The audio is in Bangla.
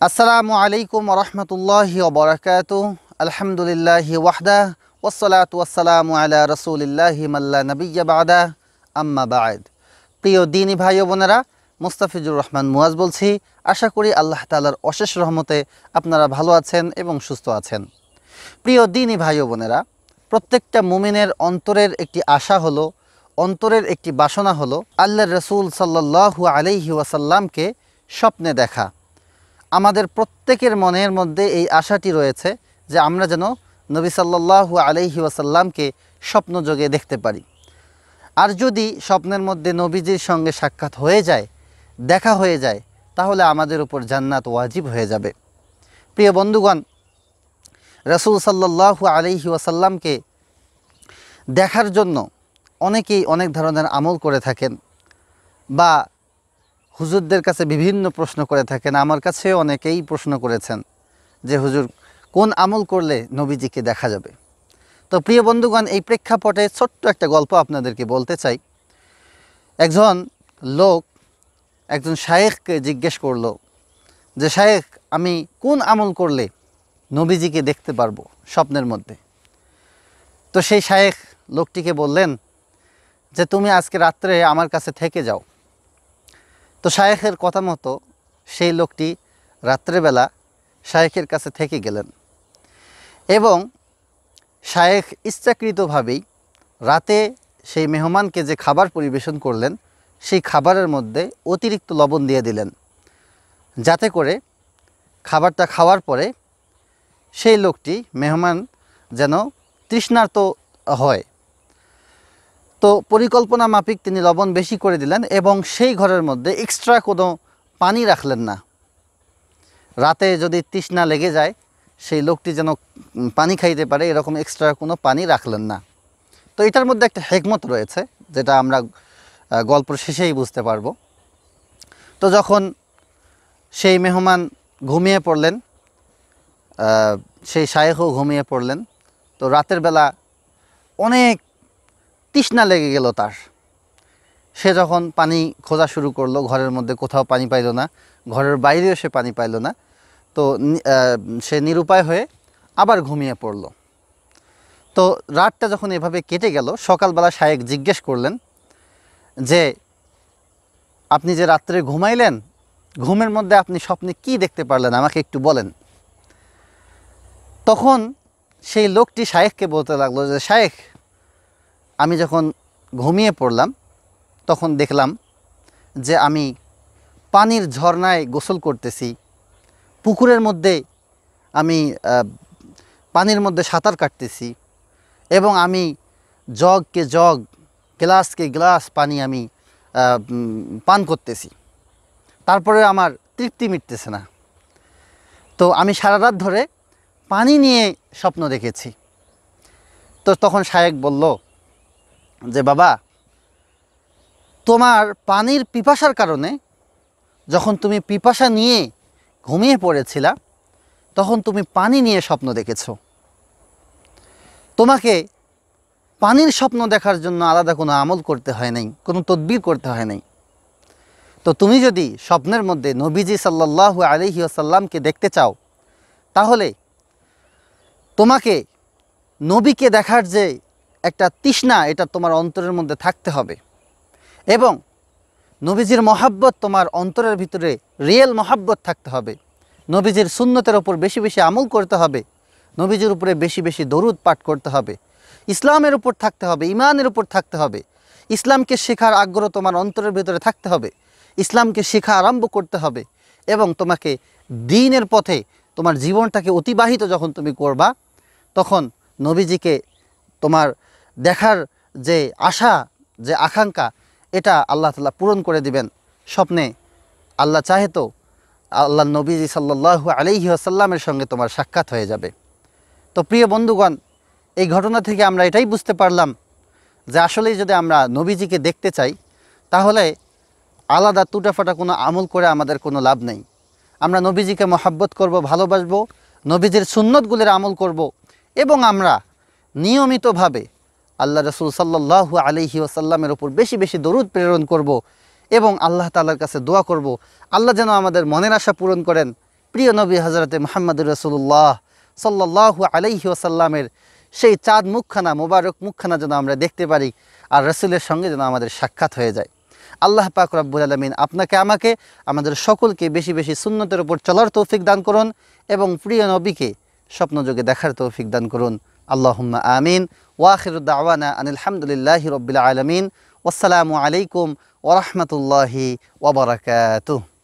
আসসালামু আলাইকুম রহমতুল্লাহ বরকাত আলহামদুলিল্লাহ ওয়াহদা ওসলাত ওয়াসালামু আলা রসুলিল্লাহ মাল্লা নবিয়া বাদা আম্মা বাদ। প্রিয় দিনী ভাই বোনেরা, মুস্তাফিজুর রহমান মুয়াজ বলছি, আশা করি আল্লাহ তালার অশেষ রহমতে আপনারা ভালো আছেন এবং সুস্থ আছেন। প্রিয় দিনী ভাই বোনেরা, প্রত্যেকটা মুমিনের অন্তরের একটি আশা হলো, অন্তরের একটি বাসনা হলো আল্লাহ রসুল সাল্লাহু আলাইহি ওয়াসাল্লামকে স্বপ্নে দেখা। আমাদের প্রত্যেকের মনের মধ্যে এই আশাটি রয়েছে যে আমরা যেন নবী সাল্লাহু আলাইহি ওয়াসাল্লামকে স্বপ্নযোগে দেখতে পারি। আর যদি স্বপ্নের মধ্যে নবীজির সঙ্গে সাক্ষাৎ হয়ে যায়, দেখা হয়ে যায়, তাহলে আমাদের উপর জান্নাত ওয়াজিব হয়ে যাবে। প্রিয় বন্ধুগণ, রসুল সাল্লাহু আলাইহি ওয়াসাল্লামকে দেখার জন্য অনেকেই অনেক ধরনের আমল করে থাকেন বা হুজুরদের কাছে বিভিন্ন প্রশ্ন করে থাকেন। আমার কাছে অনেকেই প্রশ্ন করেছেন যে, হুজুর, কোন আমল করলে নবীজিকে দেখা যাবে? তো প্রিয় বন্ধুগণ, এই প্রেক্ষাপটে ছোট্ট একটা গল্প আপনাদেরকে বলতে চাই। একজন লোক, একজন শায়েখকে জিজ্ঞেস করল যে, শায়েখ, আমি কোন আমল করলে নবীজিকে দেখতে পারব স্বপ্নের মধ্যে? তো সেই শায়েখ লোকটিকে বললেন যে, তুমি আজকে রাত্রে আমার কাছে থেকে যাও। তো শায়েখের কথা মতো সেই লোকটি রাত্রেবেলা শায়েখের কাছে থেকে গেলেন এবং শায়েখ ইচ্ছাকৃতভাবেই রাতে সেই মেহমানকে যে খাবার পরিবেশন করলেন, সেই খাবারের মধ্যে অতিরিক্ত লবণ দিয়ে দিলেন। যাতে করে খাবারটা খাওয়ার পরে সেই লোকটি, মেহমান যেন তৃষ্ণার্ত হয়। তো পরিকল্পনা মাফিক তিনি লবণ বেশি করে দিলেন এবং সেই ঘরের মধ্যে এক্সট্রা কোনো পানি রাখলেন না। রাতে যদি তৃষ্ণা লেগে যায়, সেই লোকটি যেন পানি খাইতে পারে, এরকম এক্সট্রা কোনো পানি রাখলেন না। তো এটার মধ্যে একটা হেকমত রয়েছে, যেটা আমরা গল্প শেষেই বুঝতে পারব। তো যখন সেই মেহমান ঘুমিয়ে পড়লেন সেই শায়েখও ঘুমিয়ে পড়লেন, তো রাতের বেলা অনেক তৃষ্ণা লেগে গেল তার। সে যখন পানি খোঁজা শুরু করল, ঘরের মধ্যে কোথাও পানি পাইলো না, ঘরের বাইরেও সে পানি পাইলো না, তো সে নিরুপায় হয়ে আবার ঘুমিয়ে পড়ল। তো রাতটা যখন এভাবে কেটে গেল, সকালবেলা শায়েক জিজ্ঞেস করলেন যে, আপনি যে রাত্রে ঘুমাইলেন, ঘুমের মধ্যে আপনি স্বপ্নে কি দেখতে পারলেন? আমাকে একটু বলেন। তখন সেই লোকটি শায়েখকে বলতে লাগল যে শায়েখ আমি যখন ঘুমিয়ে পড়লাম, তখন দেখলাম যে আমি পানির ঝর্ণায় গোসল করতেছি। পুকুরের মধ্যে আমি পানির মধ্যে সাঁতার কাটতেছি এবং আমি জগকে জগ গ্লাসকে গ্লাস পানি আমি পান করতেছি। তারপরে আমার তৃপ্তি মিটতেছে না। তো আমি সারা রাত ধরে পানি নিয়ে স্বপ্ন দেখেছি। তো তখন শায়েক বলল যে বাবা, তোমার পানির পিপাসার কারণে যখন তুমি পিপাসা নিয়ে ঘুমিয়ে পড়েছিলা, তখন তুমি পানি নিয়ে স্বপ্ন দেখেছ। তোমাকে পানির স্বপ্ন দেখার জন্য আলাদা কোনো আমল করতে হয় নাই, কোনো তদবির করতে হয় নাই। তো তুমি যদি স্বপ্নের মধ্যে নবীজি সাল্লাল্লাহু আলহি আসাল্লামকে দেখতে চাও, তাহলে তোমাকে নবীকে দেখার যে একটা তৃষ্ণা এটা তোমার অন্তরের মধ্যে থাকতে হবে। এবং নবীজির মহাব্বত তোমার অন্তরের ভিতরে রিয়েল মহাব্বত থাকতে হবে। নবীজির সুন্নতের ওপর বেশি বেশি আমল করতে হবে। নবীজির উপরে বেশি বেশি দরুদ পাঠ করতে হবে। ইসলামের উপর থাকতে হবে, ইমানের উপর থাকতে হবে। ইসলামকে শেখার আগ্রহ তোমার অন্তরের ভিতরে থাকতে হবে। ইসলামকে শেখা আরম্ভ করতে হবে এবং তোমাকে দিনের পথে তোমার জীবনটাকে অতিবাহিত যখন তুমি করবা, তখন নবীজিকে তোমার দেখার যে আশা, যে আকাঙ্ক্ষা, এটা আল্লাহ তালা পূরণ করে দিবেন। স্বপ্নে আল্লাহ চাহে তো আল্লাহ নবীজি সাল্লাল্লাহু আলাইহি আসাল্লামের সঙ্গে তোমার সাক্ষাৎ হয়ে যাবে। তো প্রিয় বন্ধুগণ, এই ঘটনা থেকে আমরা এটাই বুঝতে পারলাম যে আসলেই যদি আমরা নবীজিকে দেখতে চাই, তাহলে আলাদা টুটাফাটা কোনো আমল করে আমাদের কোনো লাভ নেই। আমরা নবীজিকে মহাব্বত করব, ভালোবাসবো, নবীজির সুন্নতগুলির আমল করব এবং আমরা নিয়মিতভাবে আল্লাহ রসুল সাল্লাহ আলহি ওসাল্লামের ওপর বেশি বেশি দরুদ প্রেরণ করব এবং আল্লাহ তালার কাছে দোয়া করব। আল্লাহ যেন আমাদের মনের আশা পূরণ করেন। প্রিয় নবী হজরতে মোহাম্মদুর রসুল্লাহ সাল্লাহ আলাইহি ওসাল্লামের সেই চাঁদ মুখখানা, মোবারক মুখখানা যেন আমরা দেখতে পারি আর রসুলের সঙ্গে যেন আমাদের সাক্ষাৎ হয়ে যায়। আল্লাহ পাক রব্বুল আলমিন আপনাকে, আমাকে, আমাদের সকলকে বেশি বেশি সুন্নতের উপর চলার তৌফিক দান করুন এবং প্রিয় নবীকে স্বপ্নযোগে দেখার তৌফিক দান করুন। اللهم آمين. وآخر دعوانا أن الحمد لله رب العالمين. والسلام عليكم ورحمة الله وبركاته.